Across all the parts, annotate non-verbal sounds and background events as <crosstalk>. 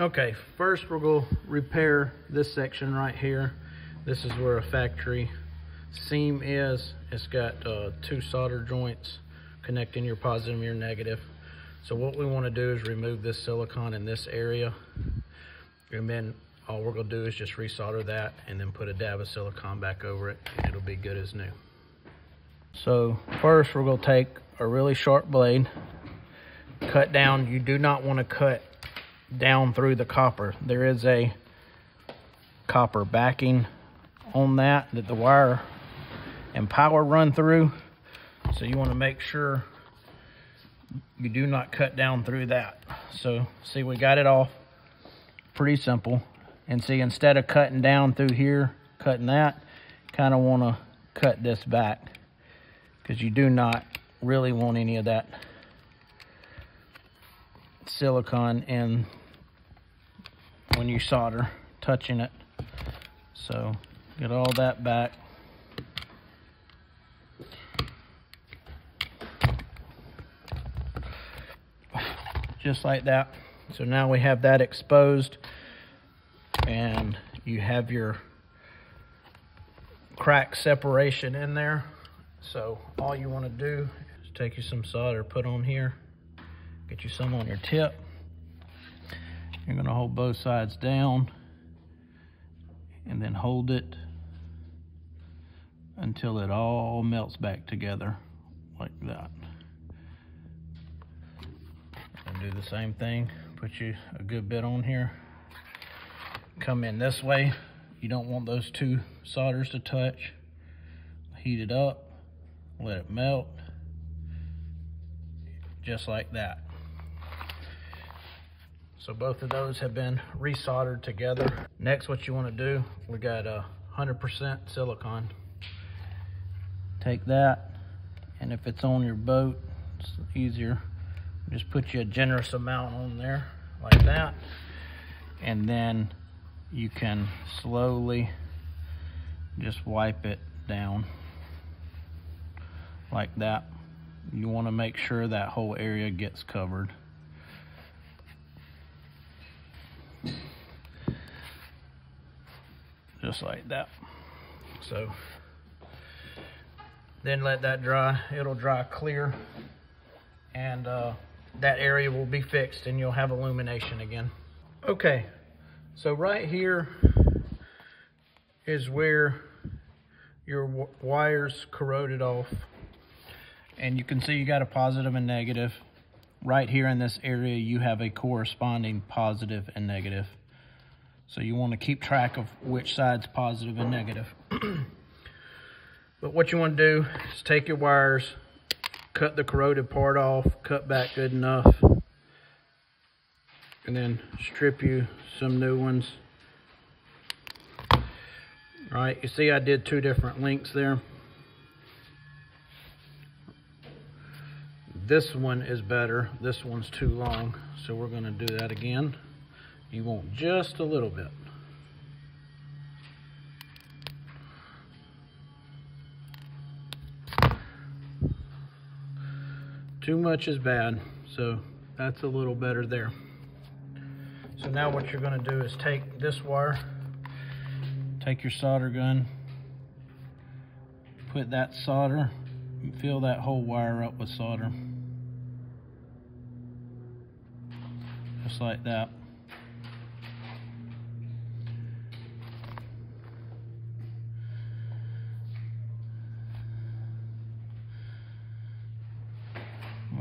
Okay, first we're gonna repair this section right here. This is where a factory seam is. It's got uh, two solder joints connecting your positive and your negative. So what we wanna do is remove this silicone in this area. And then all we're gonna do is just resolder that and then put a dab of silicone back over it. And it'll be good as new. So first we're gonna take a really sharp blade, cut down. You do not wanna cut down through the copper. There is a copper backing on that that the wire and power run through. So you want to make sure you do not cut down through that. So see, we got it off pretty simple. And see, instead of cutting down through here, cutting that, kind of want to cut this back because you do not really want any of that silicone in when you solder, touching it. So get all that back. Just like that. So now we have that exposed and you have your crack separation in there. So all you want to do is take you some solder, put on here, get you some on your tip. You're going to hold both sides down and then hold it until it all melts back together like that. And do the same thing, put you a good bit on here. Come in this way. You don't want those two solders to touch. Heat it up, let it melt, just like that. So both of those have been resoldered together. Next, what you want to do, we got a 100% silicone. Take that, and if it's on your boat, it's easier. Just put you a generous amount on there, like that. And then you can slowly just wipe it down like that. You want to make sure that whole area gets covered. Just like that. So then let that dry. It'll dry clear and uh, that area will be fixed and you'll have illumination again. Okay, so right here is where your wires corroded off. And you can see you got a positive and negative. Right here in this area, you have a corresponding positive and negative. So you want to keep track of which side's positive and negative. <clears throat> but what you want to do is take your wires, cut the corroded part off, cut back good enough, and then strip you some new ones. All right, you see I did two different lengths there. This one is better. This one's too long, so we're gonna do that again. You want just a little bit. Too much is bad, so that's a little better there. So now what you're gonna do is take this wire, take your solder gun, put that solder, fill that whole wire up with solder. Just like that.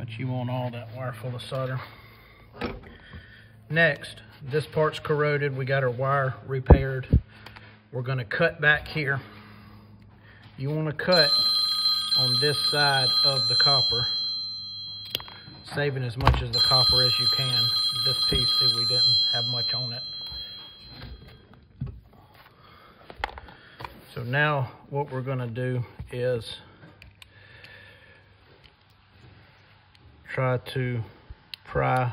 But you want all that wire full of solder. Next, this part's corroded. We got our wire repaired. We're gonna cut back here. You wanna cut on this side of the copper, saving as much of the copper as you can. This piece, see, we didn't have much on it. So now what we're gonna do is try to pry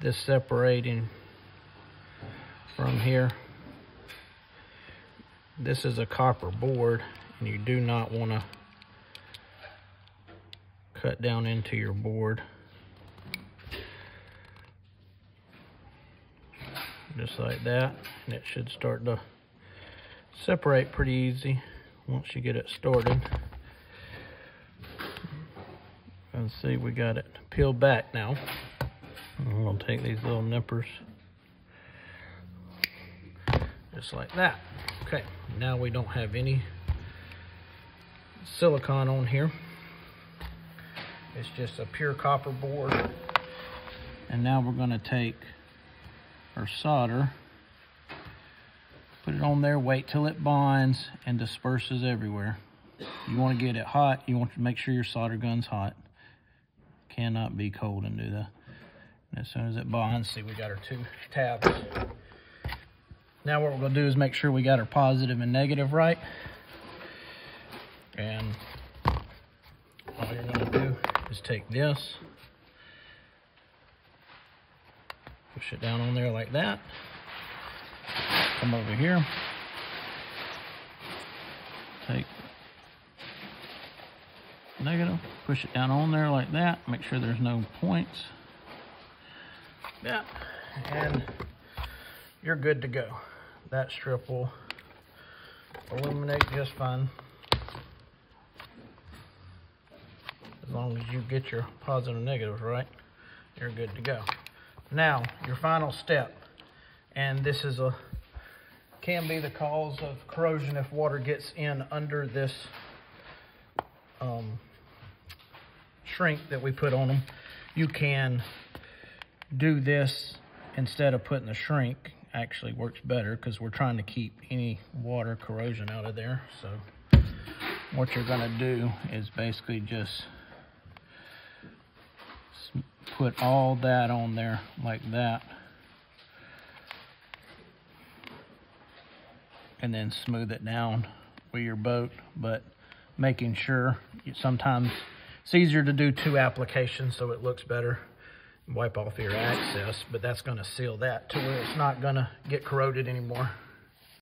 this separating from here. This is a copper board and you do not want to cut down into your board. just like that. And it should start to separate pretty easy once you get it started. And see, we got it peeled back now. I'm gonna take these little nippers, just like that. Okay, now we don't have any silicone on here. It's just a pure copper board. And now we're gonna take our solder, put it on there, wait till it bonds and disperses everywhere. You wanna get it hot, you want to make sure your solder gun's hot. Cannot be cold and do that. And as soon as it bonds, see we got our two tabs. Now what we're gonna do is make sure we got our positive and negative right. And all you're gonna do is take this, push it down on there like that. Come over here, take negative, push it down on there like that, make sure there's no points. Yeah, and you're good to go. That strip will illuminate just fine. As long as you get your positive and negatives right, you're good to go. Now, your final step, and this is a can be the cause of corrosion if water gets in under this um, shrink that we put on them. You can do this instead of putting the shrink actually works better because we're trying to keep any water corrosion out of there. So what you're gonna do is basically just put all that on there like that. And then smooth it down with your boat, but making sure sometimes it's easier to do two applications so it looks better wipe off your access, but that's gonna seal that to where it's not gonna get corroded anymore.